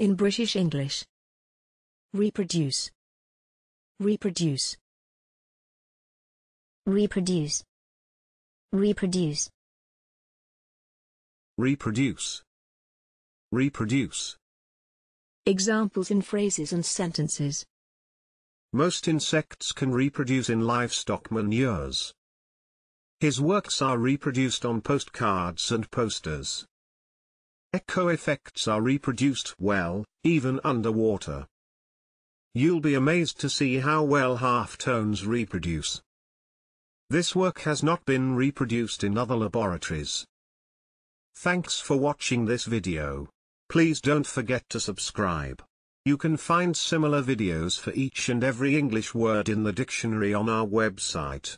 In British English. Reproduce. Reproduce. Reproduce. Reproduce. Reproduce. Reproduce. Examples in phrases and sentences. Most insects can reproduce in livestock manures. His works are reproduced on postcards and posters. Echo effects are reproduced well, even underwater. You'll be amazed to see how well halftones reproduce. This work has not been reproduced in other laboratories. Thanks for watching this video. Please don't forget to subscribe. You can find similar videos for each and every English word in the dictionary on our website.